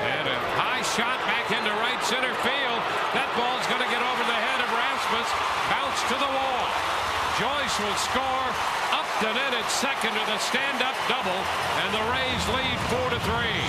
And a high shot back into right center field. That ball's going to get over the head of Rasmus. Bounce to the wall. Joyce will score. Upton in at second with a stand-up double, and the Rays lead four to three.